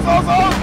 走走走